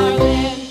darling.